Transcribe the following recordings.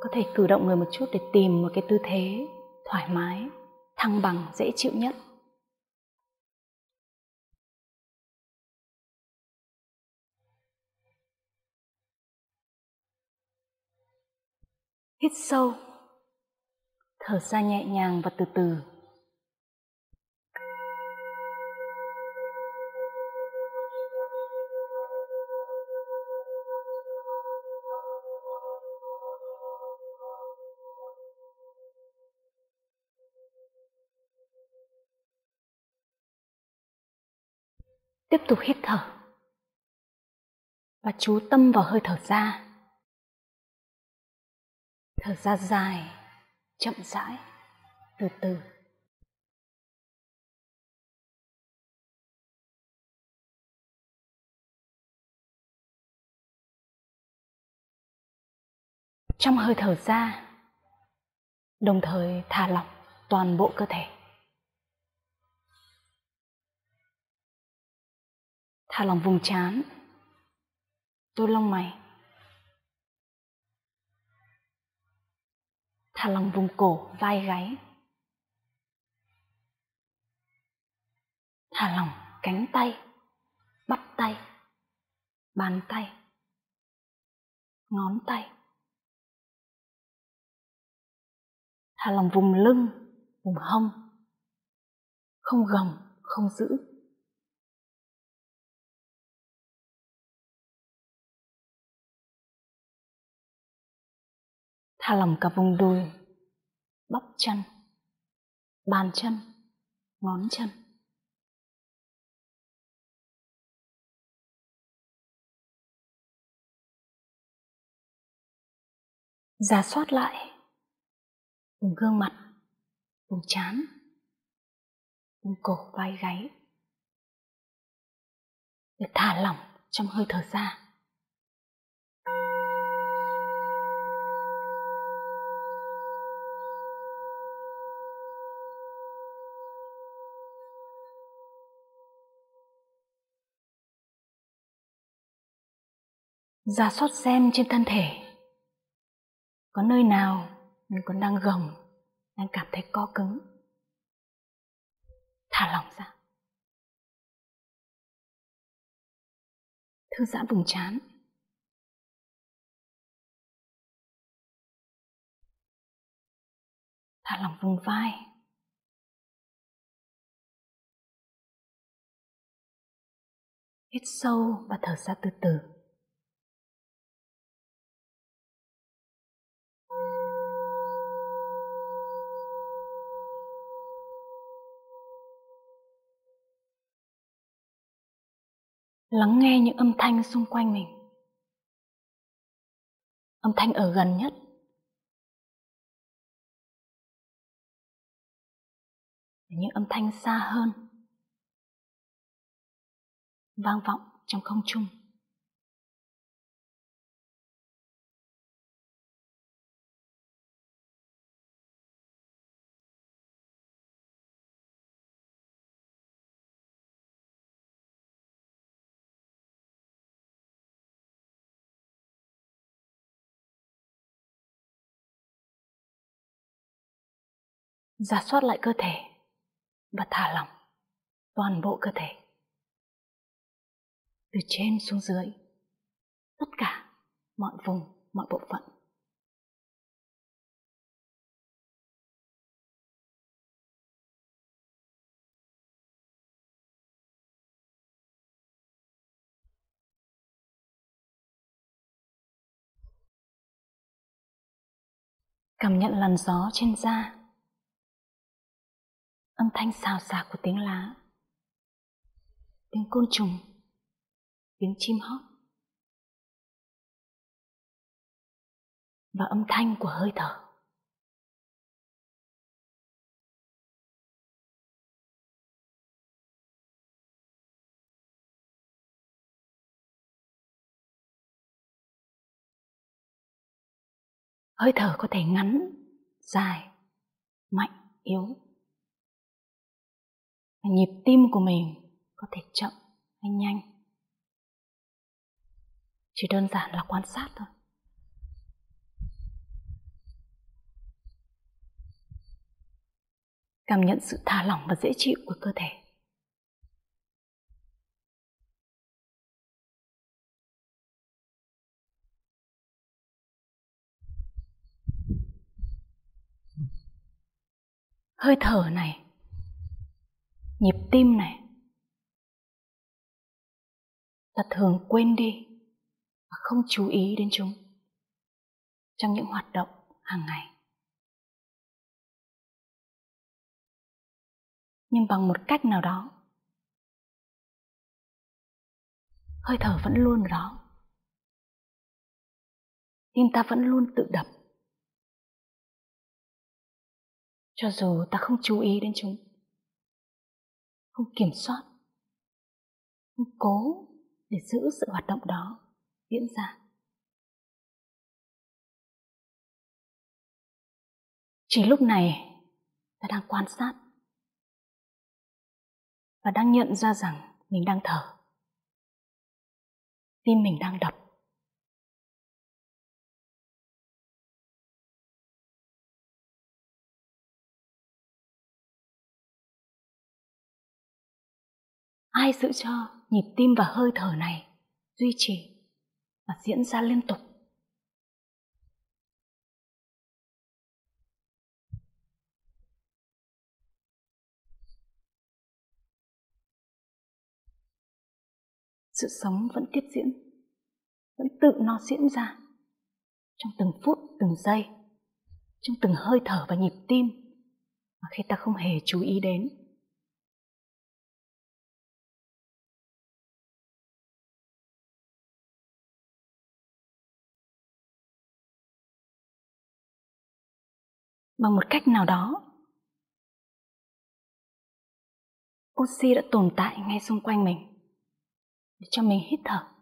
có thể cử động người một chút để tìm một cái tư thế thoải mái, thăng bằng, dễ chịu nhất. Hít sâu, thở ra nhẹ nhàng và từ từ. Tiếp tục hít thở. Và chú tâm vào hơi thở ra. Thở ra dài, chậm rãi, từ từ. Trong hơi thở ra, đồng thời thả lỏng toàn bộ cơ thể. Thả lỏng vùng trán. Đôi lông mày. Thả lỏng vùng cổ, vai gáy. Thả lỏng cánh tay bắp tay, bàn tay, ngón tay. Thả lỏng vùng lưng, vùng hông. Không gồng, không giữ. Thả lỏng cả vùng đùi, bắp chân, bàn chân, ngón chân. Giả soát lại vùng gương mặt, vùng trán, vùng cổ, vai gáy. Để thả lỏng trong hơi thở ra. Ra soát xem trên thân thể. Có nơi nào mình còn đang gồng, đang cảm thấy co cứng? Thả lỏng ra. Thư giãn vùng trán. Thả lỏng vùng vai. Hít sâu và thở ra từ từ. Lắng nghe những âm thanh xung quanh mình. Âm thanh ở gần nhất. Những âm thanh xa hơn. Vang vọng trong không trung. Giả soát lại cơ thể và thả lỏng toàn bộ cơ thể. Từ trên xuống dưới, tất cả mọi vùng, mọi bộ phận. Cảm nhận làn gió trên da âm thanh xào xạc của tiếng lá. Tiếng côn trùng, tiếng chim hót. Và âm thanh của hơi thở. Hơi thở có thể ngắn, dài, mạnh, yếu nhịp tim của mình có thể chậm hay nhanh. Chỉ đơn giản là quan sát thôi. Cảm nhận sự thả lỏng và dễ chịu của cơ thể. Hơi thở này nhịp tim này. Ta thường quên đi và không chú ý đến chúng trong những hoạt động hàng ngày. Nhưng bằng một cách nào đó, hơi thở vẫn luôn ở đó. Tim ta vẫn luôn tự đập. Cho dù ta không chú ý đến chúng không kiểm soát, không cố để giữ sự hoạt động đó diễn ra. Chỉ lúc này ta đang quan sát và đang nhận ra rằng mình đang thở. Tim mình đang đập. Ai giữ cho nhịp tim và hơi thở này duy trì và diễn ra liên tục? Sự sống vẫn tiếp diễn, vẫn tự nó diễn ra trong từng phút, từng giây, trong từng hơi thở và nhịp tim mà khi ta không hề chú ý đến. Bằng một cách nào đó. Oxy đã tồn tại ngay xung quanh mình, để cho mình hít thở.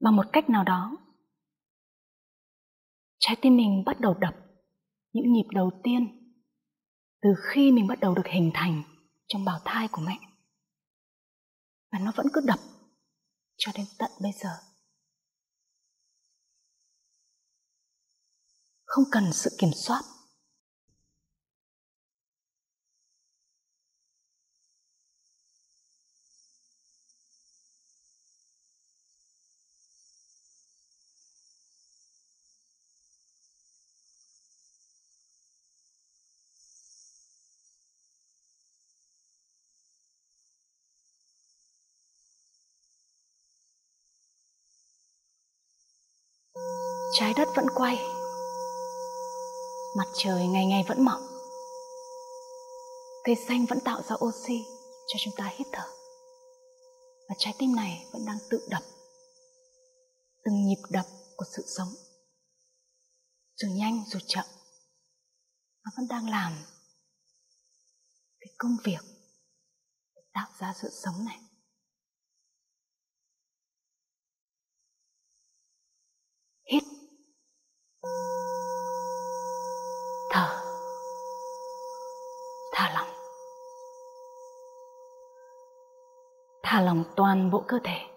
Bằng một cách nào đó, trái tim mình bắt đầu đập những nhịp đầu tiên từ khi mình bắt đầu được hình thành trong bào thai của mẹ. Và nó vẫn cứ đập cho đến tận bây giờ. Không cần sự kiểm soát. Trái đất vẫn quay mặt trời ngày ngày vẫn mọc. Cây xanh vẫn tạo ra oxy cho chúng ta hít thở. Và trái tim này vẫn đang tự đập. Từng nhịp đập của sự sống. Dù nhanh dù chậm, nó vẫn đang làm cái công việc để tạo ra sự sống này. Hít. Thả lỏng. Thả lỏng toàn bộ cơ thể.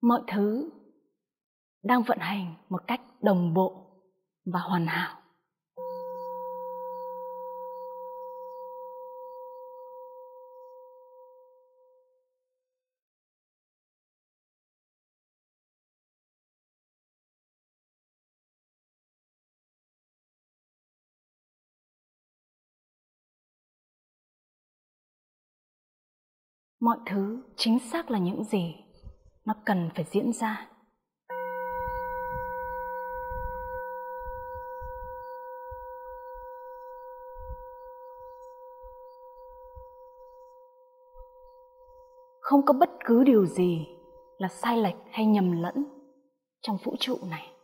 Mọi thứ đang vận hành một cách đồng bộ và hoàn hảo. Mọi thứ chính xác là những gì nó cần phải diễn ra. Không có bất cứ điều gì là sai lệch hay nhầm lẫn trong vũ trụ này.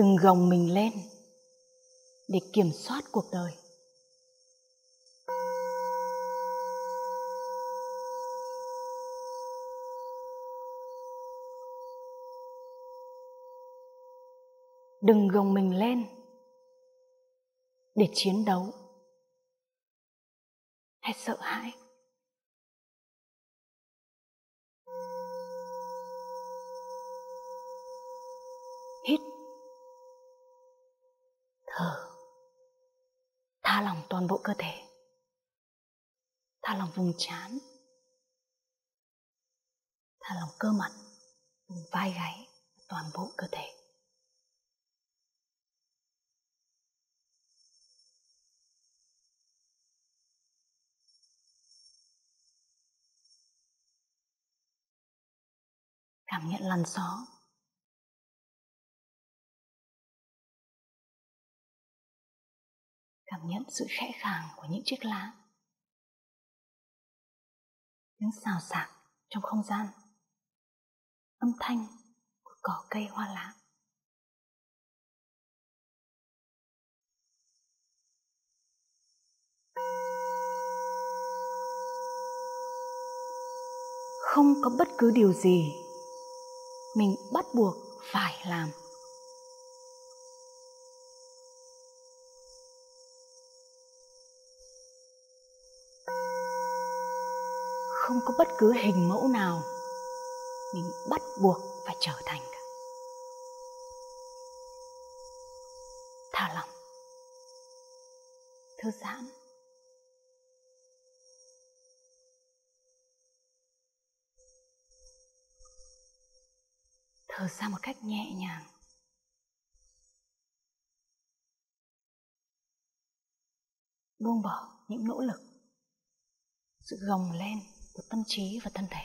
Đừng gồng mình lên để kiểm soát cuộc đời. Đừng gồng mình lên để chiến đấu hay sợ hãi. Hít Ờ. thở thả lỏng toàn bộ cơ thể. Thả lỏng vùng trán. Thả lỏng cơ mặt, vùng vai gáy, toàn bộ cơ thể. Cảm nhận làn gió. Cảm nhận sự khẽ khàng của những chiếc lá. Tiếng xào xạc trong không gian. Âm thanh của cỏ cây hoa lá. Không có bất cứ điều gì mình bắt buộc phải làm. Không có bất cứ hình mẫu nào. Mình bắt buộc phải trở thành cả. Thả lỏng. Thư giãn. Thở ra một cách nhẹ nhàng. Buông bỏ những nỗ lực. Sự gồng lên của tâm trí và thân thể.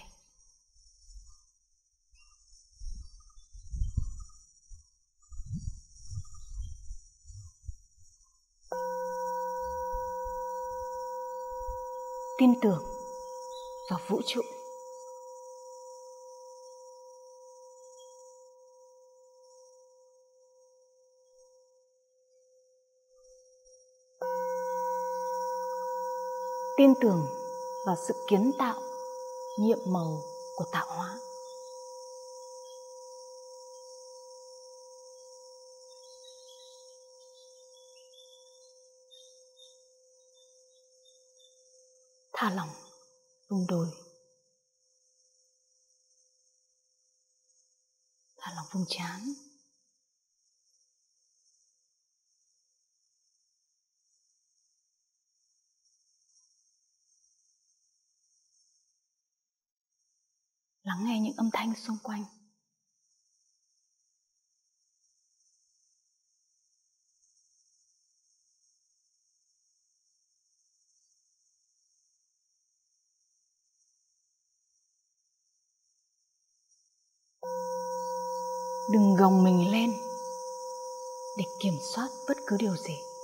Tin tưởng vào vũ trụ. Tin tưởng vào sự kiến tạo nhiệm màu của tạo hóa. Thả lỏng vùng đồi. Thả lỏng vùng trán. Lắng nghe những âm thanh xung quanh. Đừng gồng mình lên để kiểm soát bất cứ điều gì.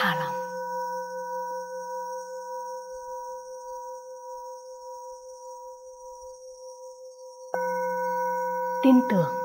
Thả lỏng. Tin tưởng.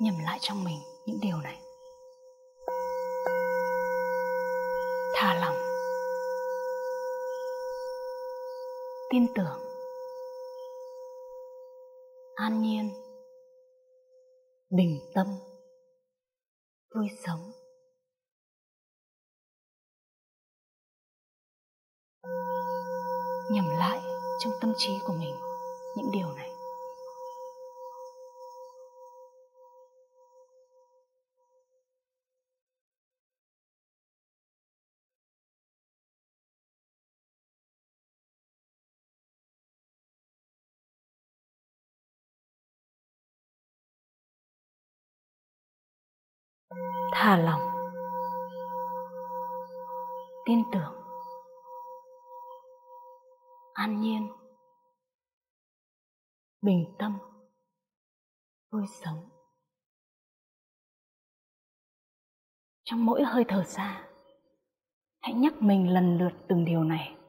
Nhầm lại trong mình những điều này. Thả lỏng. Tin tưởng. An nhiên. Bình tâm. Vui sống. Nhầm lại trong tâm trí của mình những điều này. Thả lỏng. Tin tưởng. An nhiên. Bình tâm. Vui sống. Trong mỗi hơi thở xa, hãy nhắc mình lần lượt từng điều này.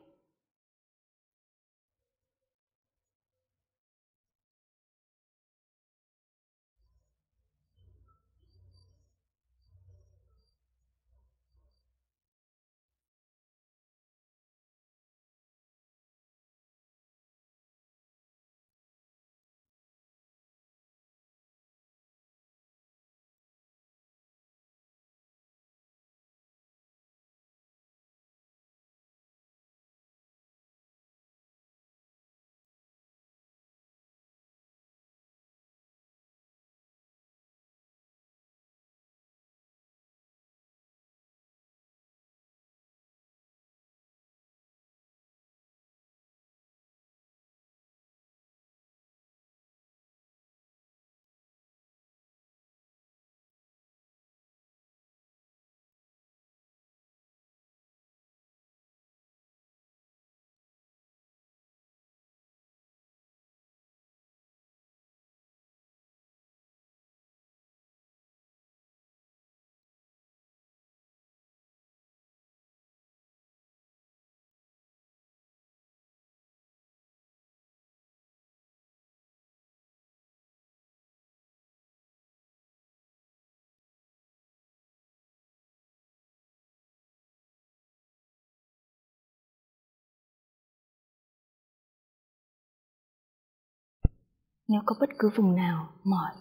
Nếu có bất cứ vùng nào mỏi,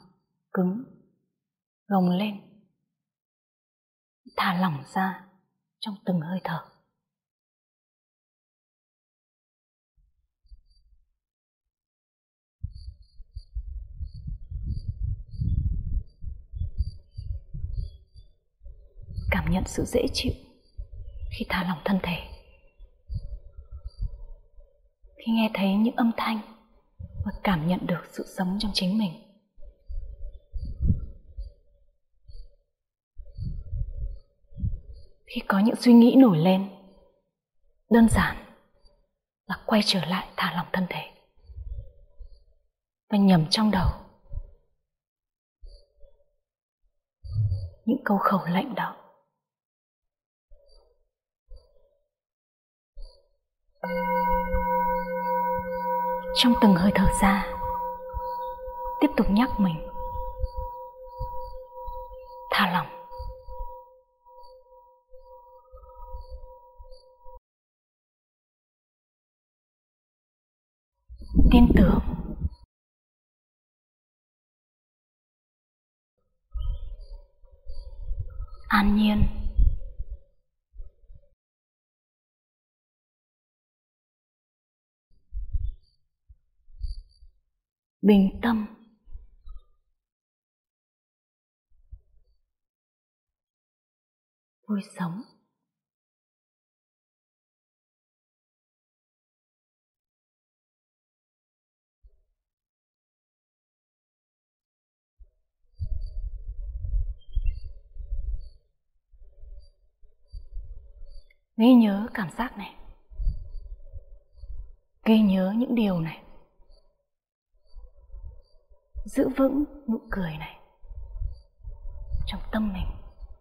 cứng, gồng lên, thả lỏng ra trong từng hơi thở. Cảm nhận sự dễ chịu khi thả lỏng thân thể. Khi nghe thấy những âm thanh và cảm nhận được sự sống trong chính mình. Khi có những suy nghĩ nổi lên, đơn giản là quay trở lại thả lỏng thân thể và nhầm trong đầu. Những câu khẩu lệnh đó trong từng hơi thở ra. Tiếp tục nhắc mình. Thả lỏng. Tin tưởng. An nhiên. Bình tâm. Vui sống. Ghi nhớ cảm giác này. Ghi nhớ những điều này giữ vững nụ cười này trong tâm mình,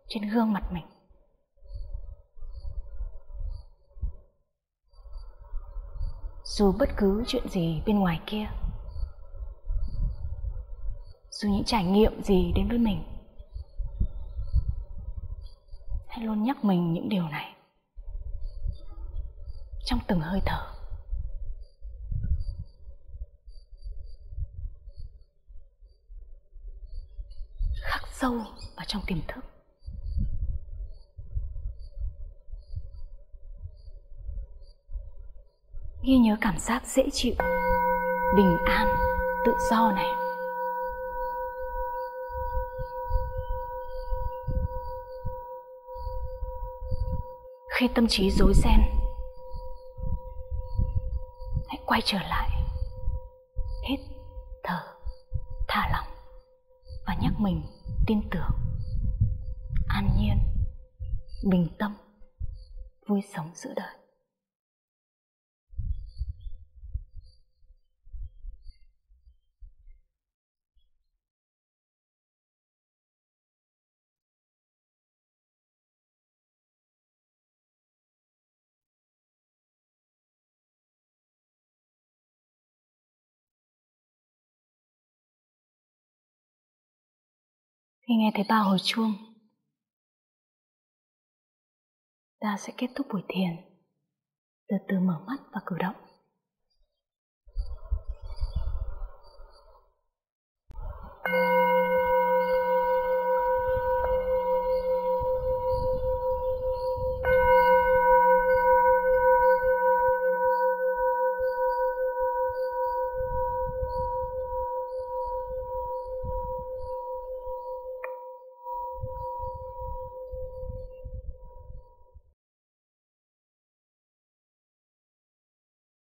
trên gương mặt mình. Dù bất cứ chuyện gì bên ngoài kia, dù những trải nghiệm gì đến với mình, hãy luôn nhắc mình những điều này trong từng hơi thở. Sâu vào trong tiềm thức. Ghi nhớ cảm giác dễ chịu, bình an, tự do này. Khi tâm trí rối ren, hãy quay trở lại. Hít thở, thả lỏng và nhắc mình tin tưởng an nhiên bình tâm vui sống giữa đời. Khi nghe thấy ba hồi chuông, ta sẽ kết thúc buổi thiền. Từ từ mở mắt và cử động.